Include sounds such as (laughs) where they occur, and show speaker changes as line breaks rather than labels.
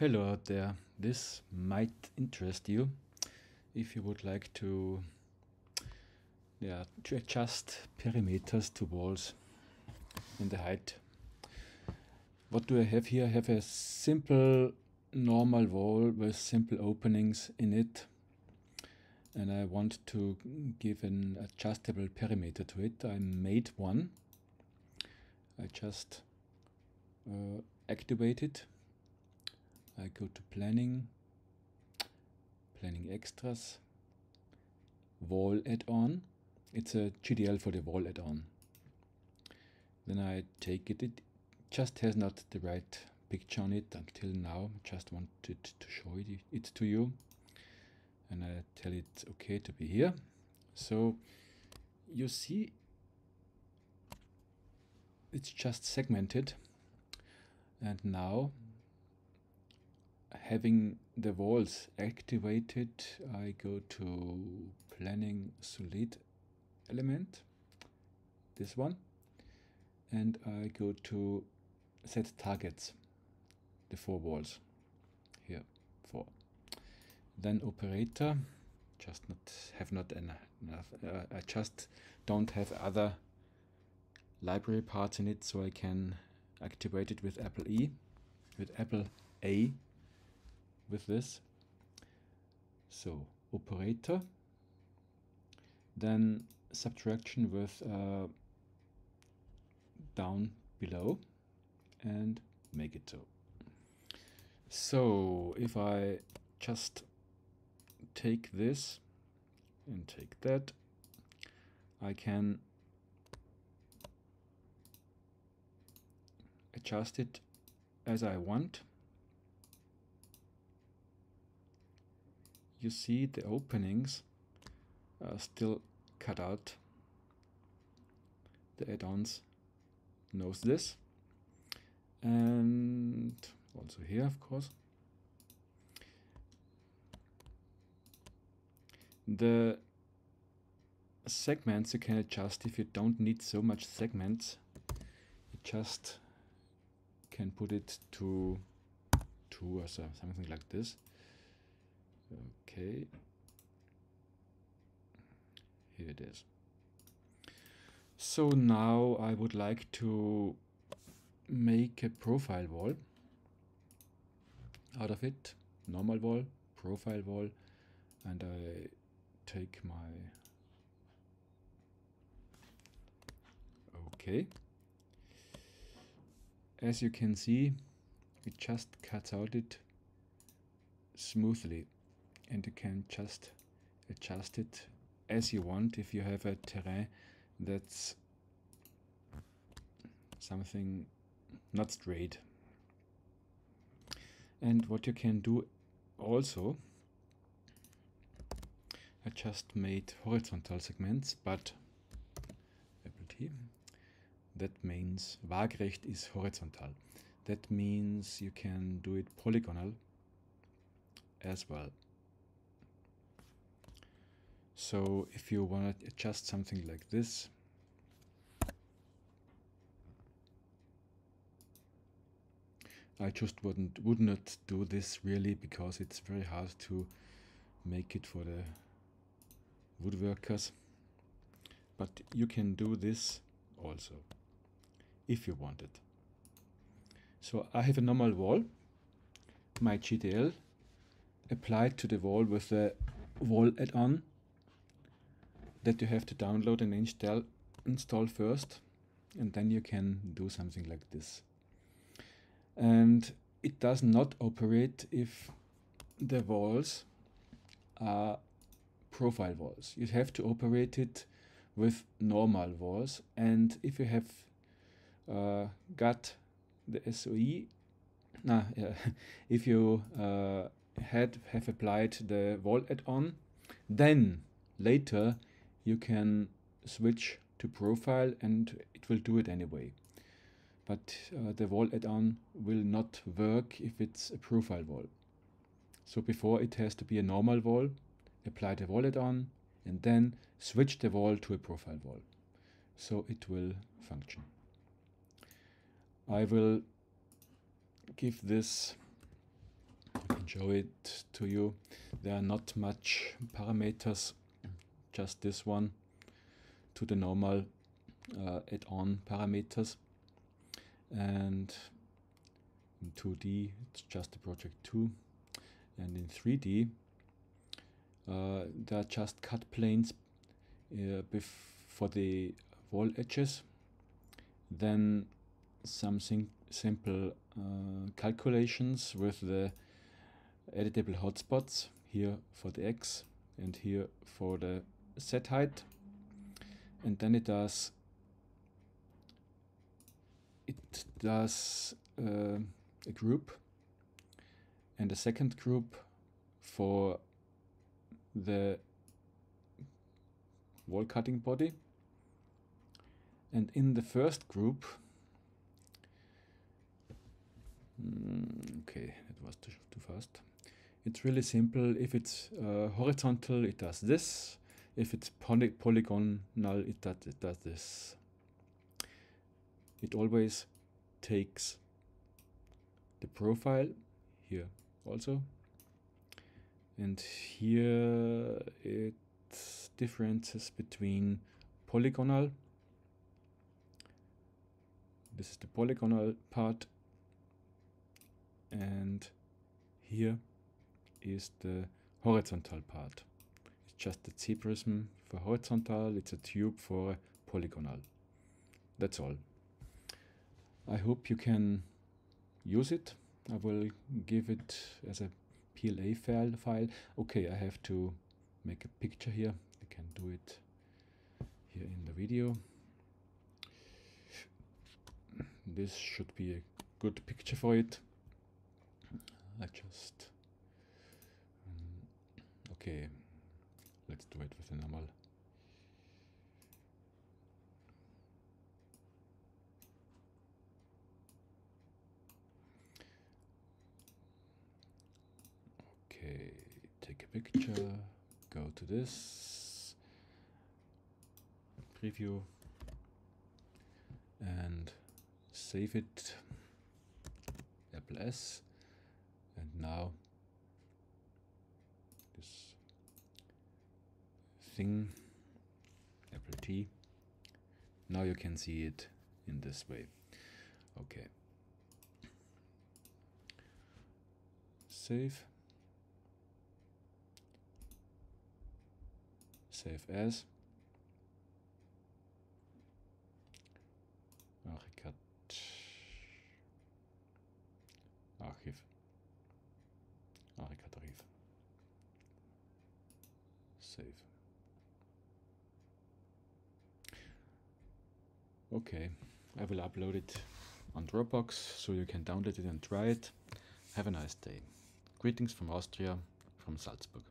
Hello out there. This might interest you if you would like to yeah, to adjust perimeters to walls in the height. What do I have here? I have a simple normal wall with simple openings in it and I want to give an adjustable perimeter to it. I made one. I just uh, activate it. I go to planning, planning extras, wall add-on. It's a GDL for the wall add-on. Then I take it, it just has not the right picture on it until now. Just wanted to show it, it to you and I tell it okay to be here. So you see it's just segmented and now having the walls activated I go to planning solid element this one and I go to set targets the four walls here four. Then operator just not have not enough uh, I just don't have other library parts in it so I can activate it with Apple E with Apple A with this so operator then subtraction with uh, down below and make it so so if I just take this and take that. I can adjust it as I want. You see the openings are still cut out. The add-ons knows this. And also here, of course. The segments you can adjust if you don't need so much segments. You just can put it to two or so, something like this. Okay. Here it is. So now I would like to make a profile wall out of it. Normal wall, profile wall, and I take my okay as you can see it just cuts out it smoothly and you can just adjust it as you want if you have a terrain that's something not straight and what you can do also I just made horizontal segments, but Apple T. That means Waagrecht is horizontal. That means you can do it polygonal as well. So if you want to adjust something like this, I just wouldn't would not do this really because it's very hard to make it for the woodworkers. But you can do this also if you want it. So I have a normal wall my GDL applied to the wall with the wall add-on that you have to download and install install first and then you can do something like this and it does not operate if the walls are profile walls. You have to operate it with normal walls. And if you have uh, got the SOE, nah, (laughs) yeah, if you uh, had have applied the wall add-on, then later you can switch to profile and it will do it anyway. But uh, the wall add-on will not work if it's a profile wall. So before it has to be a normal wall apply the wall add-on, and then switch the wall to a profile wall. So it will function. I will give this show it to you. There are not much parameters, just this one to the normal uh, add-on parameters. And in 2D, it's just the project 2. And in 3D, uh, there are just cut planes uh, for the wall edges. Then something simple uh, calculations with the editable hotspots here for the X and here for the set height. And then it does it does uh, a group. And a second group for the wall cutting body. And in the first group mm, okay it was too, too fast. It's really simple. If it's uh, horizontal it does this if it's poly polygonal it does, it does this. It always takes the profile here also. And here it's differences between polygonal. This is the polygonal part. And here is the horizontal part just a Z-prism for horizontal it's a tube for polygonal that's all I hope you can use it I will give it as a PLA file, file. Okay, I have to make a picture here. I can do it here in the video. This should be a good picture for it. I just um, okay. Let's do it with a normal picture, go to this, preview, and save it, Apple S, and now this thing, Apple T, now you can see it in this way. Okay. Save. save as. Archicad Archiv. Archiv. Save. Okay, I will upload it on Dropbox so you can download it and try it. Have a nice day. Greetings from Austria, from Salzburg.